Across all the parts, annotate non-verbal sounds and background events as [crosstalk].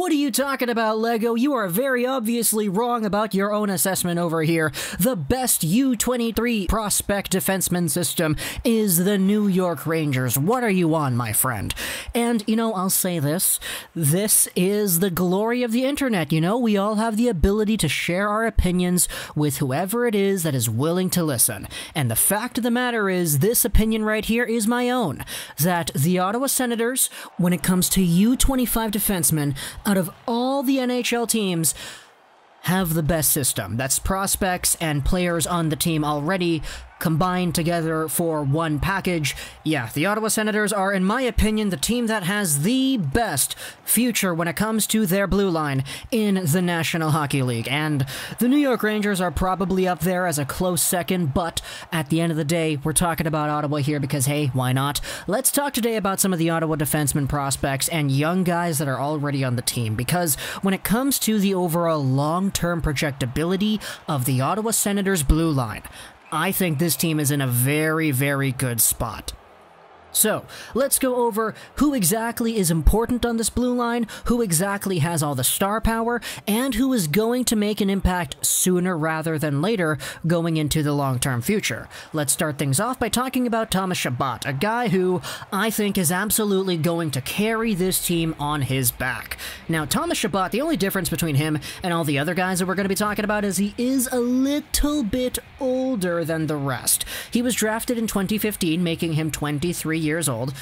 What are you talking about, Lego? You are very obviously wrong about your own assessment over here. The best U23 prospect defenseman system is the New York Rangers. What are you on, my friend? And, you know, I'll say this. This is the glory of the internet, you know? We all have the ability to share our opinions with whoever it is that is willing to listen. And the fact of the matter is, this opinion right here is my own. That the Ottawa Senators, when it comes to U25 defensemen, out of all the NHL teams, have the best system. That's prospects and players on the team already combined together for one package. Yeah, the Ottawa Senators are, in my opinion, the team that has the best future when it comes to their blue line in the National Hockey League. And the New York Rangers are probably up there as a close second, but at the end of the day, we're talking about Ottawa here because, hey, why not? Let's talk today about some of the Ottawa defenseman prospects and young guys that are already on the team because when it comes to the overall long term projectability of the Ottawa Senators blue line, I think this team is in a very, very good spot. So, let's go over who exactly is important on this blue line, who exactly has all the star power, and who is going to make an impact sooner rather than later going into the long term future. Let's start things off by talking about Thomas Chabot, a guy who I think is absolutely going to carry this team on his back. Now, Thomas Chabot, the only difference between him and all the other guys that we're going to be talking about is he is a little bit older than the rest. He was drafted in 2015, making him 23 years old.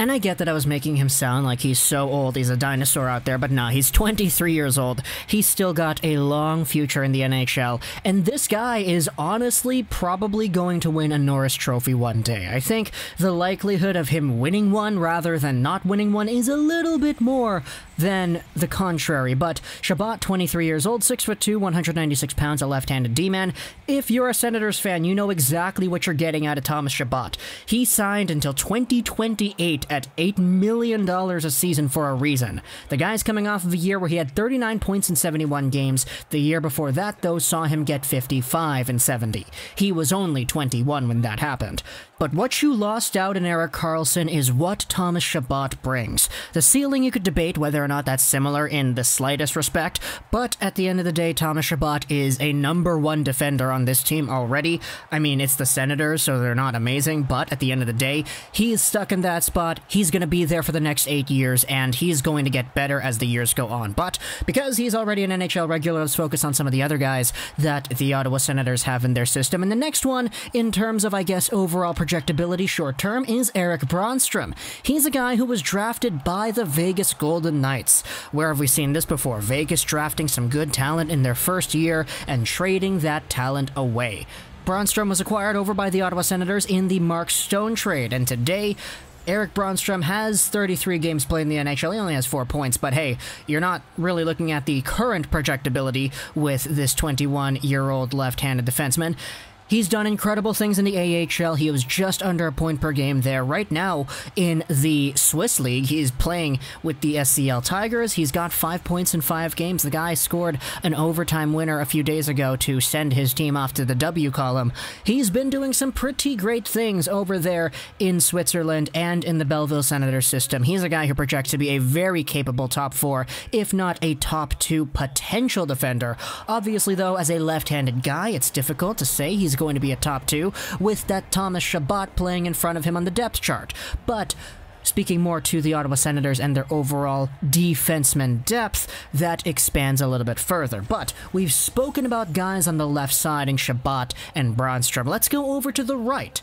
And I get that I was making him sound like he's so old, he's a dinosaur out there, but nah, he's [laughs] 23 years old. He's still got a long future in the NHL, and this guy is honestly probably going to win a Norris Trophy one day. I think the likelihood of him winning one rather than not winning one is a little bit more than the contrary, but Chabot, 23 years old, 6'2, 196 pounds, a left-handed D-man. If you're a Senators fan, you know exactly what you're getting out of Thomas Chabot. He signed until 2028 at $8 million a season for a reason. The guy's coming off of a year where he had 39 points in 71 games. The year before that, though, saw him get 55 in 70. He was only 21 when that happened. But what you lost out in Erik Karlsson is what Thomas Chabot brings. The ceiling you could debate whether or not that's similar in the slightest respect, but at the end of the day, Thomas Chabot is a number one defender on this team already. I mean, it's the Senators, so they're not amazing, but at the end of the day, he is stuck in that spot. He's going to be there for the next eight years, and he's going to get better as the years go on. But because he's already an NHL regular, let's focus on some of the other guys that the Ottawa Senators have in their system. And the next one, in terms of, I guess, overall projectability short term is Erik Brannstrom. He's a guy who was drafted by the Vegas Golden Knights. Where have we seen this before? Vegas drafting some good talent in their first year and trading that talent away. Brannstrom was acquired over by the Ottawa Senators in the Mark Stone trade, and today Erik Brannstrom has 33 games played in the NHL. He only has four points, but hey, you're not really looking at the current projectability with this 21 year old left handed defenseman. He's done incredible things in the AHL. He was just under a point per game there. Right now in the Swiss League, he's playing with the SCL Tigers. He's got five points in five games. The guy scored an overtime winner a few days ago to send his team off to the W column. He's been doing some pretty great things over there in Switzerland and in the Belleville Senator system. He's a guy who projects to be a very capable top four, if not a top two potential defender. Obviously, though, as a left handed guy, it's difficult to say he's going to be a top two, with that Thomas Chabot playing in front of him on the depth chart. But speaking more to the Ottawa Senators and their overall defenseman depth, that expands a little bit further. But we've spoken about guys on the left side in Chabot and Brannstrom. Let's go over to the right.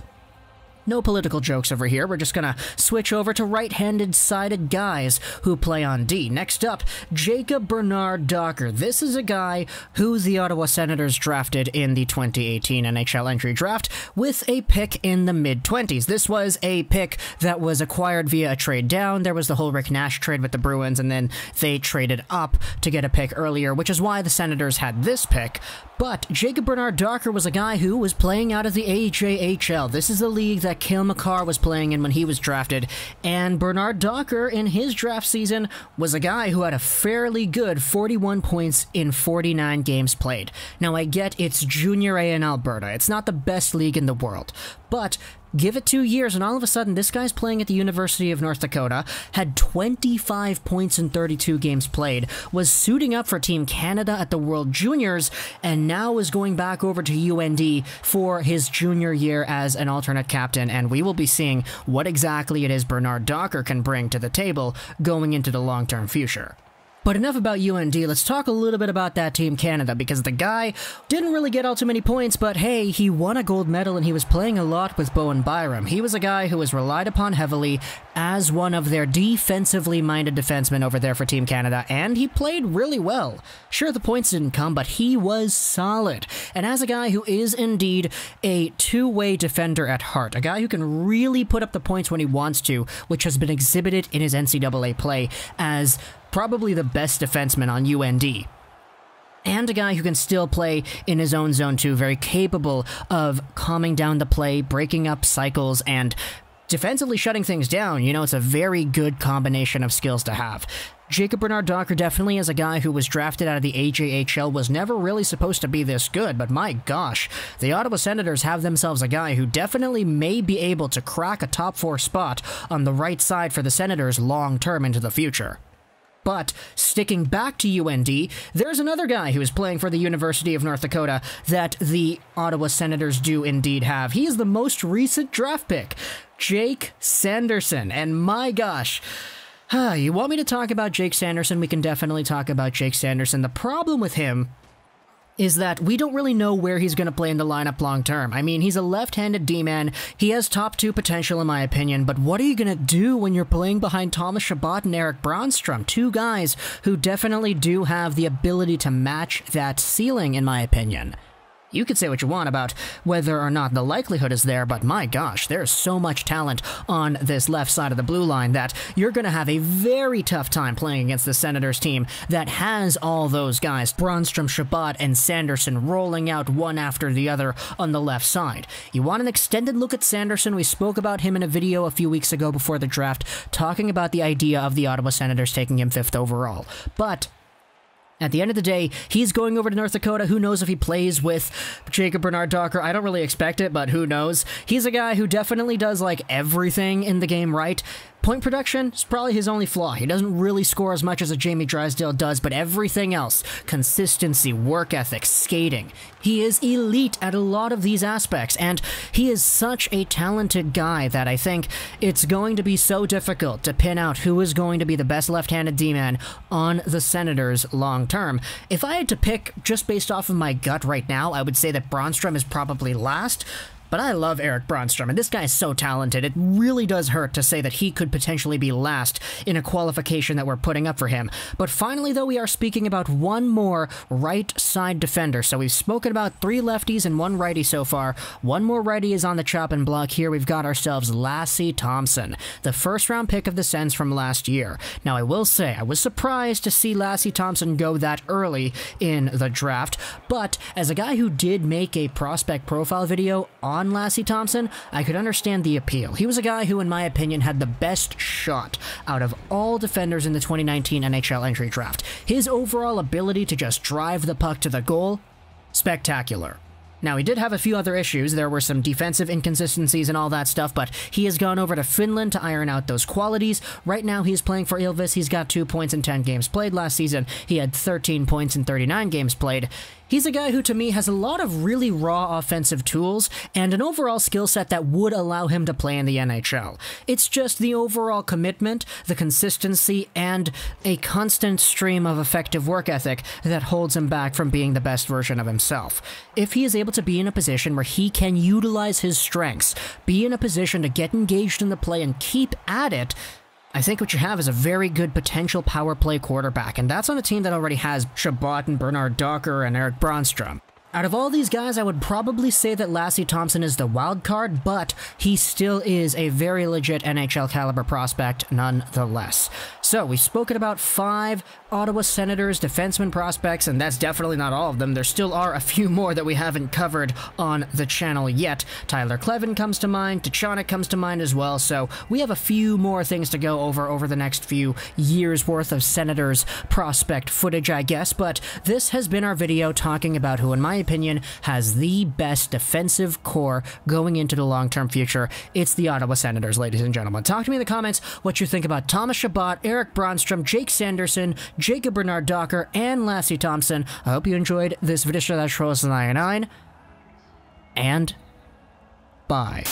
No political jokes over here. We're just gonna switch over to right-handed sided guys who play on D. Next up, Jacob Bernard Docker. This is a guy who the Ottawa Senators drafted in the 2018 NHL entry draft with a pick in the mid-20s. This was a pick that was acquired via a trade down. There was the whole Rick Nash trade with the Bruins, and then they traded up to get a pick earlier, which is why the Senators had this pick. But Jacob Bernard Docker was a guy who was playing out of the AJHL. This is the league that Cale Makar was playing in when he was drafted. And Bernard Docker, in his draft season, was a guy who had a fairly good 41 points in 49 games played. Now, I get it's Junior A in Alberta. It's not the best league in the world. But Give it two years, and all of a sudden, this guy's playing at the University of North Dakota, had 25 points in 32 games played, was suiting up for Team Canada at the World Juniors, and now is going back over to UND for his junior year as an alternate captain. And we will be seeing what exactly it is Bernard Docker can bring to the table going into the long term future. But enough about UND, let's talk a little bit about that Team Canada, because the guy didn't really get all too many points, but hey, he won a gold medal and he was playing a lot with Bowen Byram. He was a guy who was relied upon heavily as one of their defensively minded defensemen over there for Team Canada, and he played really well. Sure, the points didn't come, but he was solid. And as a guy who is indeed a two way defender at heart, a guy who can really put up the points when he wants to, which has been exhibited in his NCAA play as probably the best defenseman on UND. And a guy who can still play in his own zone too, very capable of calming down the play, breaking up cycles, and defensively shutting things down. You know, it's a very good combination of skills to have. Jacob Bernard Docker definitely is a guy who was drafted out of the AJHL, was never really supposed to be this good, but my gosh, the Ottawa Senators have themselves a guy who definitely may be able to crack a top four spot on the right side for the Senators long term into the future. But sticking back to UND, there's another guy who is playing for the University of North Dakota that the Ottawa Senators do indeed have. He is the most recent draft pick, Jake Sanderson. And my gosh, [sighs] you want me to talk about Jake Sanderson? We can definitely talk about Jake Sanderson. The problem with him is that we don't really know where he's going to play in the lineup long term. I mean, he's a left handed D man. He has top two potential, in my opinion, but what are you going to do when you're playing behind Thomas Chabot and Erik Brannstrom, Two guys who definitely do have the ability to match that ceiling, in my opinion. You could say what you want about whether or not the likelihood is there, but my gosh, there's so much talent on this left side of the blue line that you're going to have a very tough time playing against the Senators team that has all those guys, Brannstrom, Chabot, and Sanderson, rolling out one after the other on the left side. You want an extended look at Sanderson? We spoke about him in a video a few weeks ago before the draft, talking about the idea of the Ottawa Senators taking him fifth overall. But at the end of the day, he's going over to North Dakota. Who knows if he plays with Jacob Bernard Docker? I don't really expect it, but who knows? He's a guy who definitely does like everything in the game right. Point production is probably his only flaw. He doesn't really score as much as a Jamie Drysdale does, but everything else consistency, work ethic, skating he is elite at a lot of these aspects, and he is such a talented guy that I think it's going to be so difficult to pin out who is going to be the best left handed D man on the Senators long term. If I had to pick just based off of my gut right now, I would say that Brannstrom is probably last. But I love Erik Brannstrom, and this guy is so talented. It really does hurt to say that he could potentially be last in a qualification that we're putting up for him. But finally, though, we are speaking about one more right side defender. So we've spoken about three lefties and one righty so far. One more righty is on the chopping block here. We've got ourselves Lassi Thomson, the first round pick of the Sens from last year. Now, I will say, I was surprised to see Lassi Thomson go that early in the draft, but as a guy who did make a prospect profile video on on Lassi Thomson, I could understand the appeal. He was a guy who, in my opinion, had the best shot out of all defenders in the 2019 NHL entry draft. His overall ability to just drive the puck to the goal, spectacular. Now, he did have a few other issues. There were some defensive inconsistencies and all that stuff, but he has gone over to Finland to iron out those qualities. Right now, he's playing for Ilves. He's got two points in 10 games played last season. He had 13 points in 39 games played. He's a guy who, to me, has a lot of really raw offensive tools and an overall skill set that would allow him to play in the NHL. It's just the overall commitment, the consistency, and a constant stream of effective work ethic that holds him back from being the best version of himself. If he is able to be in a position where he can utilize his strengths, be in a position to get engaged in the play and keep at it, I think what you have is a very good potential power play quarterback, and that's on a team that already has Chabot and Bernard Docker and Erik Brannstrom. Out of all these guys, I would probably say that Lassi Thomson is the wild card, but he still is a very legit NHL caliber prospect nonetheless. So, we've spoken about five Ottawa Senators defenseman prospects, and that's definitely not all of them. There still are a few more that we haven't covered on the channel yet. Tyler Kleven comes to mind, Tychonick comes to mind as well, so we have a few more things to go over over the next few years worth of Senators prospect footage, I guess, but this has been our video talking about who, in my opinion, has the best defensive core going into the long term future. It's the Ottawa Senators, ladies and gentlemen. Talk to me in the comments what you think about Thomas Chabot, Erik Brannstrom, Jake Sanderson, Jacob Bernard Docker, and Lassi Thomson. I hope you enjoyed this video that shows 99 and bye.